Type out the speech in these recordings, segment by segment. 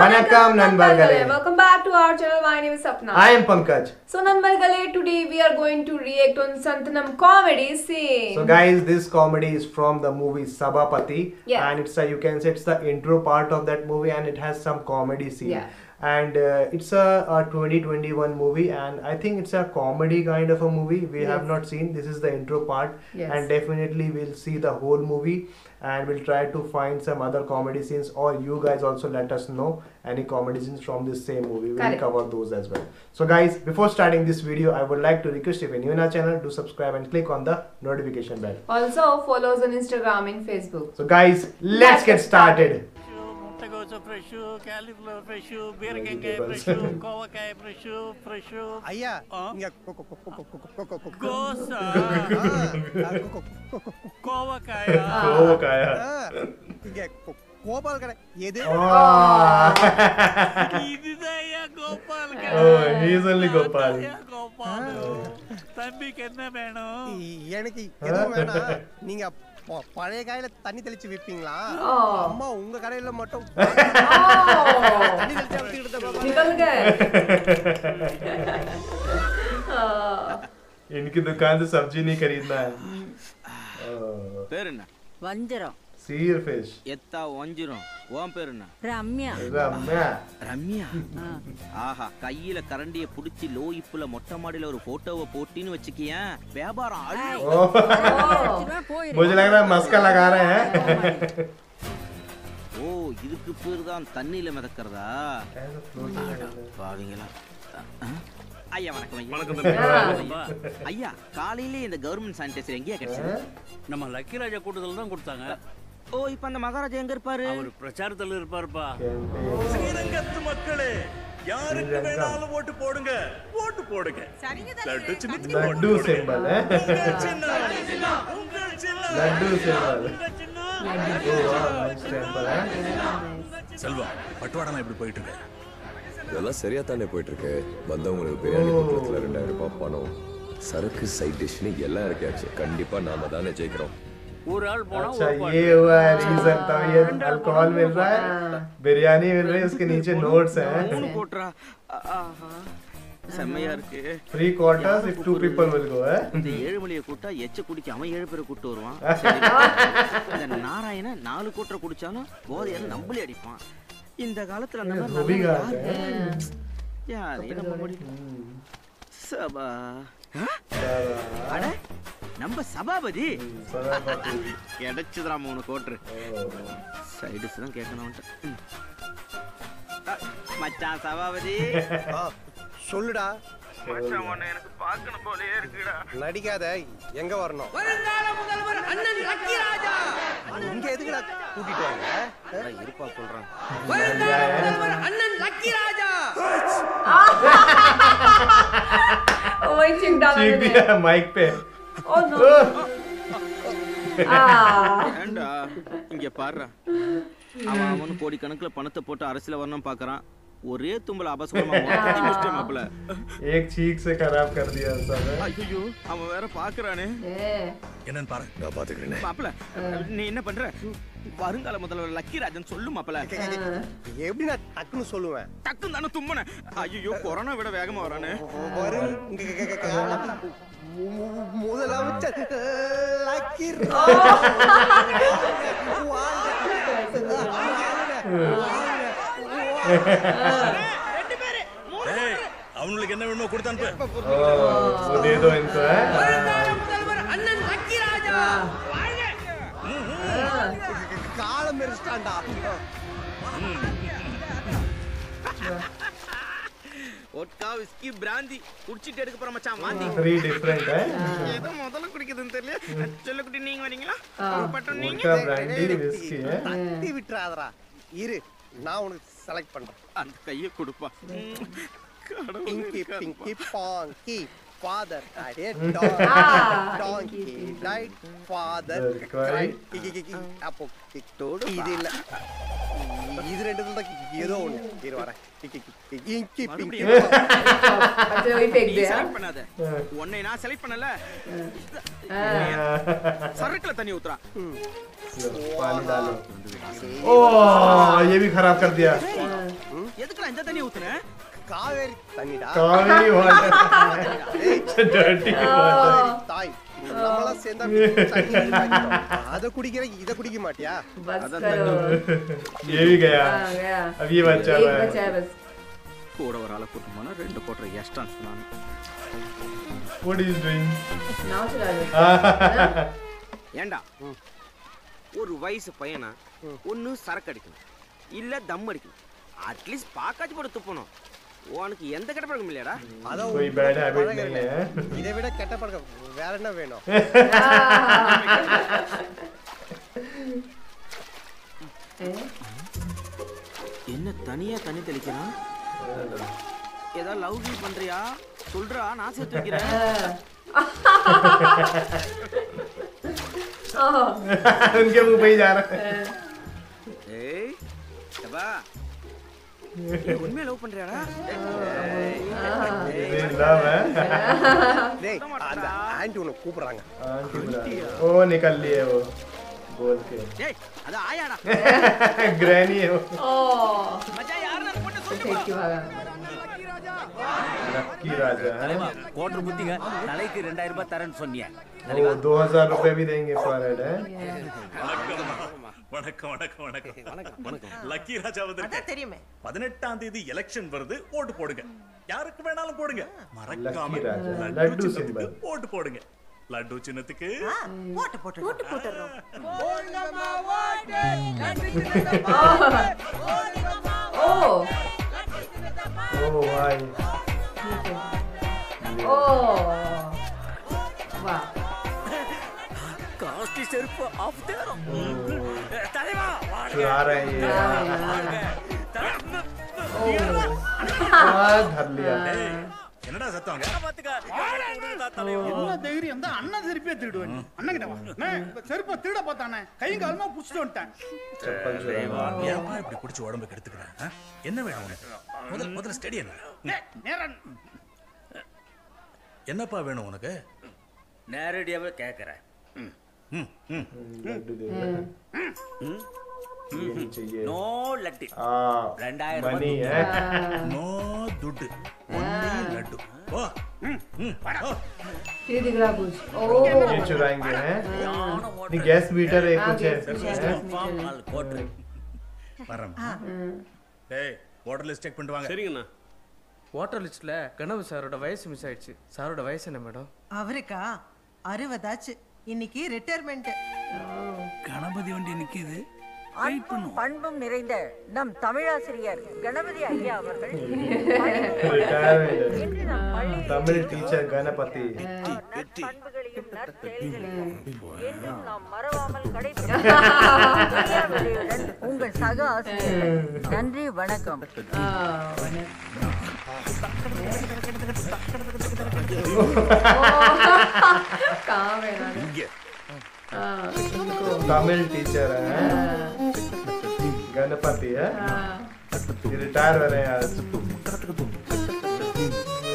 Welcome back to our channel. My name is Sapna. I am Pankaj. So Nanbargale, today we are going to react on Santanam comedy scene. So guys, this comedy is from the movie Sabapati, Yeah. and it's a you can say it's the intro part of that movie, and it has some comedy scene. Yeah. And uh, it's a, a 2021 movie, and I think it's a comedy kind of a movie. We have not seen. This is the intro part, Yes. and definitely we'll see the whole movie, and we'll try to find some other comedy scenes, or you guys also let us know any comedy scenes from this same movie. We'll cover those as well. So guys, before starting this video, I would like to request if you're new in our channel, do subscribe and click on the notification bell. Also follow us on Instagram and Facebook. So guys, let's get started. పొట్టగోసు fresh cauliflower fresh బీరకాయ fresh కోవకాయ fresh fresh అయ్యా గోస కోవకాయ కోవకాయ గోపాల్ కడ ఏదే ఇదిదయ్యా గోపాల్ కడ he's only Gopal Gopal తంబికి என்ன வேணும் எனக்கு எதுவும் வேணாம் நீங்க பழைய காயில தண்ணி தெளிச்சு விப்பீங்களா Oh. அம்மா உங்க கடையில மட்டும் Oh. தண்ணி தெளிச்சு வித்துக்கிட்டு பாப்பா. निकल गए Ah. इनकी दुकान से सब्जी नहीं खरीदना है Oh. பேர் என்ன வஞ்சிரம் Seer fish. எத்தா ஒஞ்சிரும் உன் பேர் என்ன ரம்யா Ramya. ரம்யா ஆஹா கையில கரண்டிய புடிச்சு லோயிப்புல மொட்டை மாடியில ஒரு போட்டோவை போட்டின்னு வச்சுக்கியேன் வியாபாரம் அள்ளு. Oh. அடிச்சிருவேன், போயிரு. मुझे लग रहा है मस्का लगा रहे हैं ஓ இதுக்கு பேர் தான் தண்ணியில மிதக்கிறதா பாவீங்களா ஆ? ஐயா வணக்கம் ஐயா வணக்கம் Ah. ஐயா காலையிலே இந்த கவர்மெண்ட் சானிடைசர் எங்கேயா கிடைச்சது நம்ம லக்கிராஜா கூட்டத்தில் தான் கொடுத்தாங்க ஓ இப்ப அந்த மகாராஜா எங்க இருப்பாரு? அவர் பிரச்சாரத்துல இருப்பாருப்பா. ஸ்ரீரங்கத்து மக்களே யாருக்கு வேணாலும் ஓட்டு போடுங்க. ஓட்டு போடுங்க. லட்டு லட்டு செம்பல் லட்டு செம்பல் செல்வா பட்டுவாடலாம் எப்படி போயிட்டு இருக்கு. இதெல்லாம் சரியா தானே போயிட்டு இருக்கு? வந்தவங்களுக்கு பிரியாணி கூட்டத்துல ரெண்டாயிரம் ரூபாய் பணம். சரக்கு சைட் டிஷ்னு எல்லாம் இருக்காச்சு கண்டிப்பா நாம தானே ஜெயிக்கிறோம். ஒரு ஆள் போனா अच्छा ஒரு பாட்டு. ये हुआ है रीजन तब ये अल्कोहल मिल रहा है बिरयानी मिल रही है उसके नीचे नोट्स हैं மூணு கோட்ரா ஆஹா செம்மையா இருக்கு free quarters if two people will go है இந்த ஏழுமலையை கூட்டா எச்ச குடிக்க அவன் ஏழு பேரை கூட்டு வருவான் சரி. இந்த நாராயண நாலு கூட்டுற குடிச்சாலும் போதையால நம்மளே அடிப்பான் இந்த காலத்துல அந்த மாதிரி धोबी நல்லவன் घाट யாரு? है யாரையும் நம்ப முடியல சபா ஆ? அட நம்ம சபாபதி. கிடைச்சதுடா மூணு கோட்ரு. சைடுஸ் தான் கேட்கணும் மச்சான் சபாபதி. சொல்லுடா. எனக்கு பார்க்கணும் போலயே இருக்குடா. நடிக்காத எங்க வரணும்? வருங்கால முதல்வர் அண்ணன் லக்கிராஜா இங்க எதுக்குடா கூட்டிட்டாங்க இருப்பா சொல்றேன். அண்ணன் லக்கிராஜா ஓய்ச்சிங்கடா மைக் பே Oh no. Ah. ஏண்டா? இங்க பாரு அவன் அவனு கோடி கணக்குல பணத்தை போட்டு அரசியல வரணும் பாக்குறான் ஒரே தும்பல அபசகுணமா மொத்தத்தையும் முடிச்சிட்டேன் மாப்பிள एक चीख से खराब कर दिया सब है ஐயோ அவன் வேற பாக்குறானே Yeah. என்னன்னு பாரு நான் பாத்துக்கிறேனே மாப்பிள நீ என்ன பண்ற வருங்கால முதல்வர் லக்கி ராஜன் சொல்லு மாப்பிள எப்படி நான் டக்குன்னு சொல்லுவேன் டக்குன்னு தானே தும்மன ஐயோ கொரோனா விட வேகமா வரானே வரும் மு- மு- முதலமைச்சர் லக்கி ஏய், அவனுக்கு என்ன வேணுமோ கொடுத்து அனுப்பு ஏதோ அண்ணன் லக்கி ராஜா விஸ்கி பிராந்தி குடிச்சிட்டு எடுக்க போற மச்சான் மாந்தி த்ரீ டிஃபரண்ட் ஏதோ முதல்ல குடிக்குதுன்னு தெரியல சொல்ல குட்டி நீங்க வரீங்களா பட்டம் நீங்க ஒட்கா விட்டுறாதடா இரு நான் உனக்கு செலக்ட் பண்ணுறேன் அந்த கையை கொடுப்பா. பிங்கி பிங்கி பாங்கி ஃபாதர் அடே டாங்கி ரைட் ஃபாதர் அப்போ கிட்டோடு இது இல்லை இது ரெண்டு தான் ஏதோ ஒன்று இரு வரேன். இங்கி செலக்ட் பண்ணாத. உன்னை நான் செலக்ட் பண்ணல. சரக்குல தண்ணி ஊத்துறான் पानी डालो ओ ये भी खराब कर दिया எதுக்குடா இந்த தண்ணி ஊத்துன Kaveri தண்ணிடா Kaveri water dirty water தாய் நம்மளாம் சேர்ந்தா வீட்டுல தண்ணி அடிப்பாங்க. அத குடிக்கிற இத குடிக்க மாட்டியா बस करो ये भी गया हाँ, गया अब ये बच्चा एक हुआ है। बचा है बस கூட ஒரு ஆளை கூட்டு போனா ரெண்டு கோட்டரை எக்ஸ்ட்ரா சொன்னாங்க What is he doing? नाव चला रहे ஏண்டா ஒரு வயசு பையனை ஒன்று சரக்கு அடிக்கணும் இல்லை தம் அடிக்கணும். அட்லீஸ்ட் பாக்காச்சு போட துப்பணும். உனக்கு எந்த கெட்ட பழக்கம் இல்லையாடா? அதான் இதை விட கெட்ட பழக்கம் வேற என்ன வேணும்? என்ன தனியா தண்ணி தெளிக்கிறான் ஏதாவது லவ் பண்றியா? சொல்றா நான் சேர்த்து வைக்கிறேன். उनके मुंह पे ही जा रहा है ஏய் எப்பா நீ உண்மையா லவ் பண்றியாடா ये love है டேய் அந்த ஆன்ட்டி உன்னை கூப்பிடுறாங்க हाँ, ठीक है। ओ निकल लिए वो बोल के ஏய் அது ஆயாடா ग्रैनी है वो ओह மச்சான் யாருன்னு அந்த பொண்ணு சொல்லு फेंक के भागा लक्की राजा है கோட்டர் புத்திங்க தலைக்கு ரெண்டாயிரம் ரூபாய் தரேன்னு சொன்னீங்க वो दो हजार रुपए भी देंगे पर हेड है வணக்கம் வணக்கம் வணக்கம் வணக்கம் லக்கி ராஜா வந்து தெரியுமே பதினெட்டாம் தேதி எலெக்ஷன் வருது ஓட்டு போடுங்க யாருக்கு வேணாலும் போடுங்க மறக்காம லக்கி ராஜா, லட்டு லட்டு சின்னத்துக்கு symbol. ஓட்டு போடுங்க லட்டு சின்னத்துக்கு ओह ओ भाई ओह वाह காஸ்ட்லி செருப்பு Oh. Wow. Cast yourself Oh, there. धर लिया என்னடா செருப்பே திருடுவேன். அண்ணன் கிட்ட திருட பார்த்தானே? கையும் காலமா புடிச்சிட்டு வந்துட்டேன். ஏமா என்னப்பா வேணும் உனக்கு? நேரடியாவே கேக்குறேன். ரெண்டாயிரம் நோ துட்டு. ஒன்லி லட்டு ஓ ம் ம் ஓ फिर दिख रहा कुछ ये ओह चुराएंगे हैं नहीं गैस मीटर है कुछ है ஃபார்ம் நாலு கோட்டர் வரேன் டேய் வாட்டர் லிஸ்ட் செக் பண்ணிட்டு வாங்க சரிங்கண்ணா வாட்டர் லிஸ்ட்ல கனவு சாரோட வயசு மிஸ் ஆயிடுச்சு சாரோட வயசு என்ன மேடம் அவருக்கா அறுபதாச்சு இன்னைக்கு ரிட்டையர்மெண்ட் கணபதி வண்டி நிக்குது அன்பும் பண்பும் நிறைந்த நம் தமிழாசிரியர் கணபதி ஐயா அவர்கள். தமிழ் டீச்சர் கணபதி. உங்கள் சக நன்றி வணக்கம் தமிழ் டீச்சர் ना இங்க तमिल टीचर है गणपति है ये रिटायर हो रहे हैं आज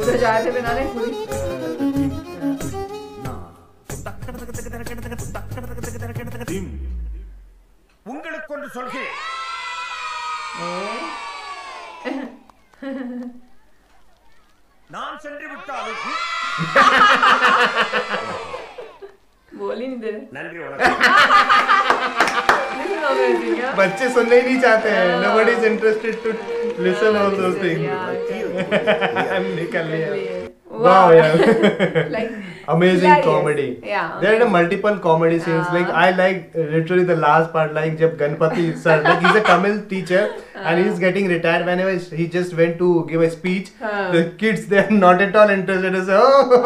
उधर जाते बिना नहीं पूरी உங்களுக்கு ஒன்று சொல்கிறேன் நான் சென்று விட்டாலும் बोल ही नहीं दे நன்றி வணக்கம் बच्चे सुनने ही नहीं चाहते हैं। Nobody is interested to listen all those things निकल लिया। Wow. wow yeah like amazing hilarious. comedy Yeah. there are multiple comedy scenes like i like uh, literally the last part like jab ganpati sir like he's a tamil teacher uh, and he's getting retired whenever he just went to give a speech हाँ. the kids they're not at all interested They say, oh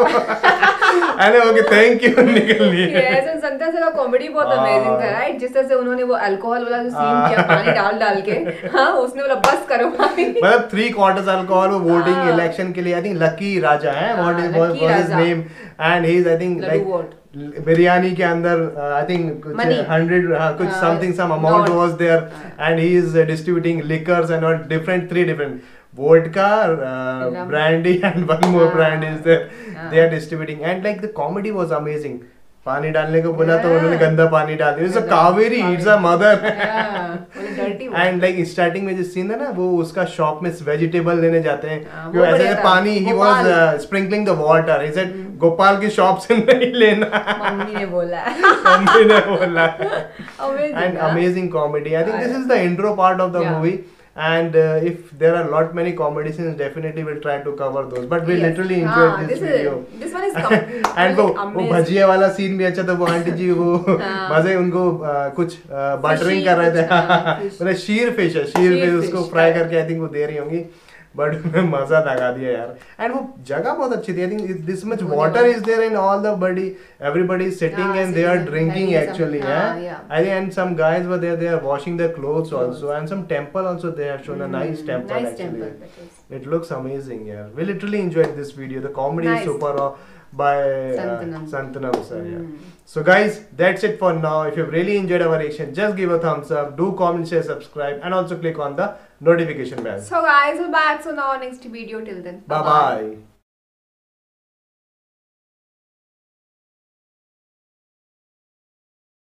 and okay thank you निकल लिए yes and Santa sir का comedy बहुत amazing था right जिस तरह से उन्होंने वो अल्कोहल वाला जो सीन किया पानी डाल डाल के हाँ उसने बोला बस करो मतलब थ्री क्वार्टर्स अल्कोहल वो वोटिंग हाँ। इलेक्शन के लिए आई थिंक लकी राजा है है what is what is name and he is I think like biryani के अंदर आई थिंक कुछ 100 कुछ something some amount was there and he is distributing liquors and all different three different vodka brandy and one more brand is there they are distributing and like the comedy was amazing पानी डालने को बोला तो उन्होंने गंदा पानी डाल दिया। गंदा Kaveri it's a mother. And like starting में जो सीन है ना वो उसका शॉप में वेजिटेबल लेने जाते हैं। हाँ, वो ऐसे ऐसे पानी ही। Was sprinkling the water he said Gopal की शॉप से नहीं लेना। मम्मी ने बोला। मम्मी ने बोला। Amazing comedy i think this is the intro part of the Yeah. movie and uh, if there are lot many comedy scenes definitely we'll try to cover those but we Yes. literally enjoyed हाँ, this, this is- this one is and वो wo, वो. भजिया वाला scene भी अच्छा था वो aunty जी वो हाँ। मज़े उनको uh, कुछ बटरिंग Fishy कर रहे थे हाँ, fish. मतलब शीर फ़िश है शीर Sheer फ़िश उसको fish, फ्राई fry करके आई थिंक वो दे रही होंगी बट उसमें मज़ा लगा दिया यार। एंड वो जगह बहुत अच्छी थी। I think this much water is there in all the body everybody sitting and they are drinking actually है I think and some guys were there they are washing the clothes also and some temple also they have shown a nice temple actually it looks amazing यार we literally enjoyed this video the comedy is super by Santanam. Uh, Santanam sir. Mm. Yeah. So guys, that's it for now. If you've really enjoyed our reaction, just give a thumbs up, do comment, share, subscribe, and also click on the notification bell. So guys, we'll back. Soon on next video. Till then, bye bye